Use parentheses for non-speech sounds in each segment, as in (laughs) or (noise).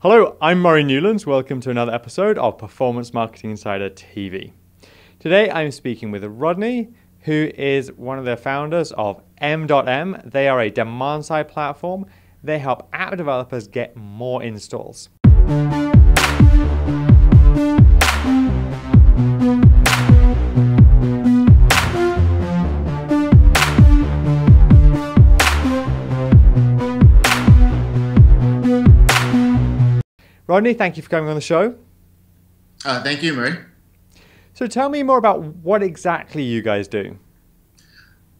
Hello, I'm Murray Newlands. Welcome to another episode of Performance Marketing Insider TV. Today I'm speaking with Rodney, who is one of the founders of MdotM. They are a demand side platform. They help app developers get more installs. Rodney, thank you for coming on the show. Uh, thank you, Murray. So tell me more about what exactly you guys do.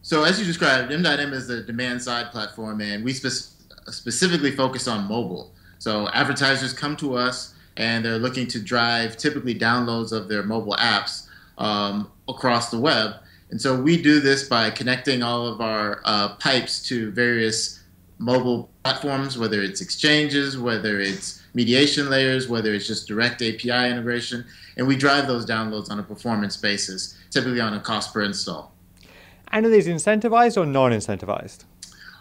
So as you described, MdotM is the demand side platform, and we spe- specifically focus on mobile. So advertisers come to us, and they're looking to drive typically downloads of their mobile apps um, across the web. And so we do this by connecting all of our uh, pipes to various mobile platforms, whether it's exchanges, whether it's mediation layers, whether it's just direct API integration, and we drive those downloads on a performance basis, typically on a cost per install. And are these incentivized or non incentivized?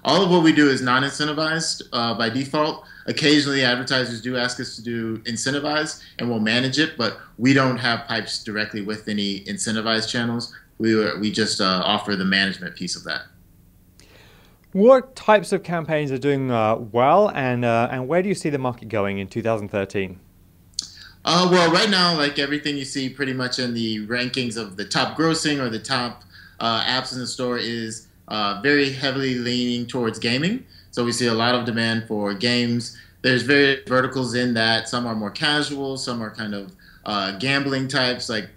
All of what we do is non incentivized uh, by default. Occasionally, advertisers do ask us to do incentivized, and we'll manage it, but we don't have pipes directly with any incentivized channels. We, we just uh, offer the management piece of that. What types of campaigns are doing uh, well, and uh, and where do you see the market going in 2013? Uh, well, right now, like everything you see pretty much in the rankings of the top grossing or the top uh, apps in the store is uh, very heavily leaning towards gaming. So we see a lot of demand for games. There's various verticals in that. Some are more casual, some are kind of uh, gambling types like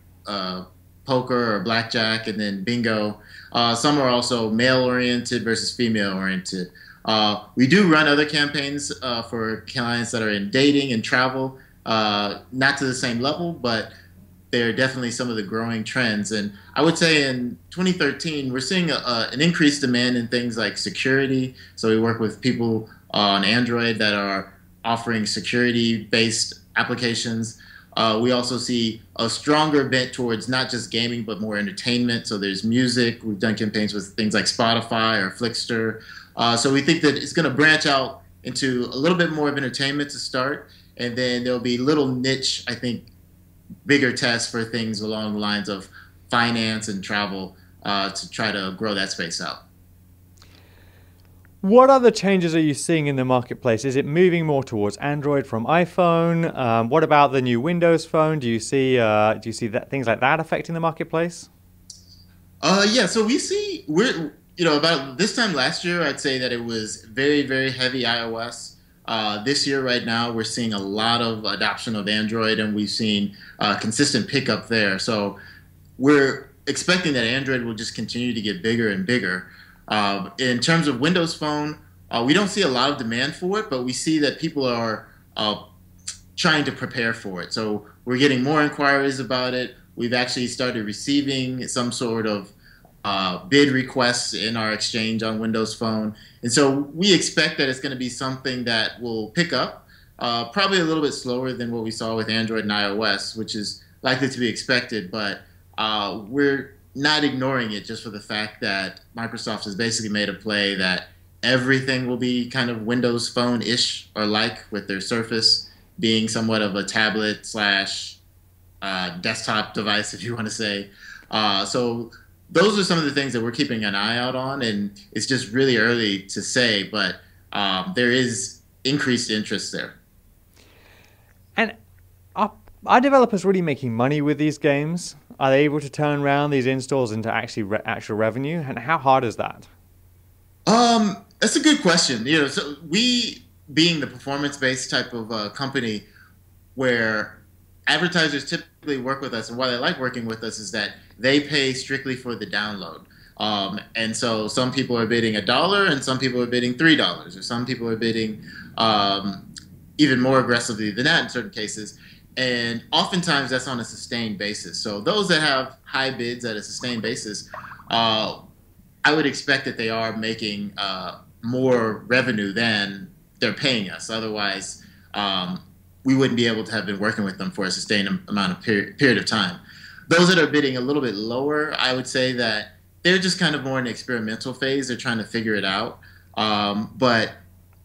poker or blackjack, and then bingo. Uh, some are also male oriented versus female oriented. Uh, we do run other campaigns uh, for clients that are in dating and travel, uh, not to the same level, but they're definitely some of the growing trends. And I would say in 2013, we're seeing a, a, an increased demand in things like security. So we work with people on Android that are offering security based applications. Uh, we also see a stronger bent towards not just gaming but more entertainment. So there's music. We've done campaigns with things like Spotify or Flixster. Uh, so we think that it's going to branch out into a little bit more of entertainment to start, and then there'll be little niche, I think, bigger tests for things along the lines of finance and travel uh, to try to grow that space out. What other changes are you seeing in the marketplace? Is it moving more towards Android from iPhone? Um, what about the new Windows Phone? Do you see uh, do you see that, things like that affecting the marketplace? Uh, yeah. So we see we're you know about this time last year, I'd say that it was very very heavy iOS. Uh, this year, right now, we're seeing a lot of adoption of Android, and we've seen uh, consistent pickup there. So we're expecting that Android will just continue to get bigger and bigger. Uh, in terms of Windows Phone, uh, we don't see a lot of demand for it, but we see that people are uh, trying to prepare for it. So we're getting more inquiries about it. We've actually started receiving some sort of uh, bid requests in our exchange on Windows Phone. And so we expect that it's going to be something that will pick up, uh, probably a little bit slower than what we saw with Android and iOS, which is likely to be expected. But uh, we're not ignoring it just for the fact that Microsoft has basically made a play that everything will be kind of Windows Phone ish or like, with their Surface being somewhat of a tablet slash uh, desktop device, (laughs) if you want to say. Uh, so those are some of the things that we're keeping an eye out on, and it's just really early to say, but um, there is increased interest there. And are, are developers really making money with these games? Are they able to turn around these installs into actually re- actual revenue? And how hard is that? Um, that's a good question. You know, so we being the performance-based type of uh, company, where advertisers typically work with us, and why they like working with us is that they pay strictly for the download. Um, and so some people are bidding a dollar, and some people are bidding three dollars, or some people are bidding um, even more aggressively than that in certain cases and oftentimes that's on a sustained basis. So those that have high bids at a sustained basis, uh, I would expect that they are making uh, more revenue than they're paying us. Otherwise, um, we wouldn't be able to have been working with them for a sustained amount of period, period of time. Those that are bidding a little bit lower, I would say that they're just kind of more in the experimental phase. They're trying to figure it out. Um, but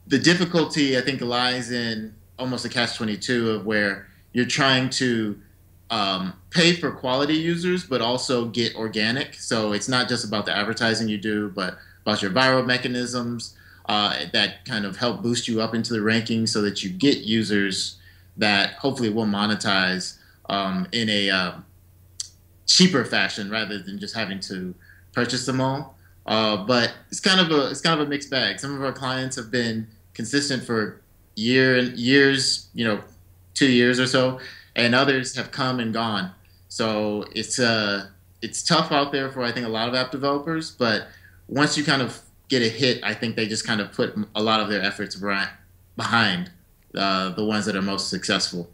the difficulty, I think, lies in almost a catch 22 of where you're trying to um, pay for quality users, but also get organic. So it's not just about the advertising you do, but about your viral mechanisms uh, that kind of help boost you up into the rankings so that you get users that hopefully will monetize um, in a uh, cheaper fashion rather than just having to purchase them all. Uh, but it's kind of a it's kind of a mixed bag. Some of our clients have been consistent for year and years, you know, two years or so, and others have come and gone. So it's uh it's tough out there for I think a lot of app developers. But once you kind of get a hit, I think they just kind of put a lot of their efforts behind uh, the ones that are most successful.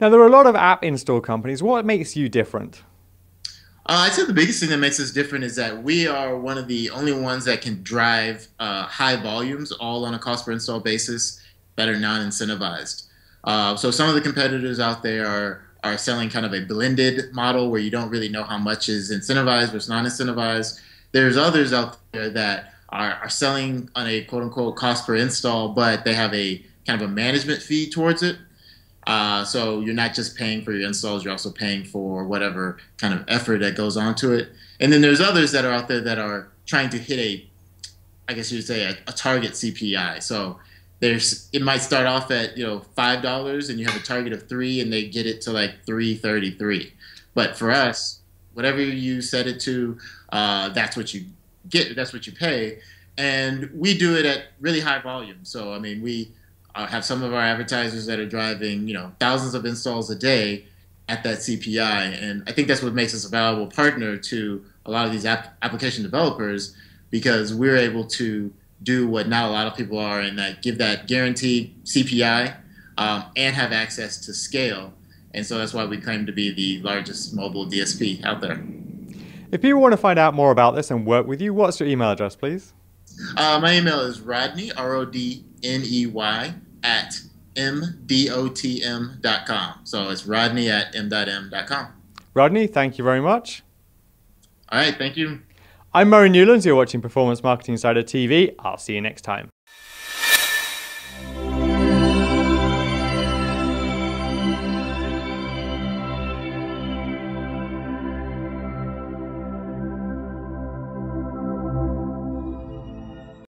Now there are a lot of app install companies. What makes you different? Uh, I'd say the biggest thing that makes us different is that we are one of the only ones that can drive uh, high volumes all on a cost per install basis that are non incentivized. Uh, so some of the competitors out there are are selling kind of a blended model where you don't really know how much is incentivized versus non incentivized. There's others out there that are, are selling on a quote unquote cost per install, but they have a kind of a management fee towards it. Uh, so you're not just paying for your installs, you're also paying for whatever kind of effort that goes onto it. And then there's others that are out there that are trying to hit a, I guess you'd say, a, a target CPI. So there's it might start off at you know five dollars and you have a target of three and they get it to like 333 but for us whatever you set it to uh, that's what you get that's what you pay. And we do it at really high volume. So i mean we uh, have some of our advertisers that are driving, you know, thousands of installs a day at that CPI. And I think that's what makes us a valuable partner to a lot of these ap- application developers because we're able to do what not a lot of people are and that give that guaranteed CPI um, and have access to scale. And so that's why we claim to be the largest mobile DSP out there. If people want to find out more about this and work with you, what's your email address, please? Uh, my email is Rodney, R O D N E Y, at mdotm.com. So it's Rodney at mdotm.com. Rodney, thank you very much. All right, thank you. I'm Murray Newlands, you're watching Performance Marketing Insider TV. I'll see you next time.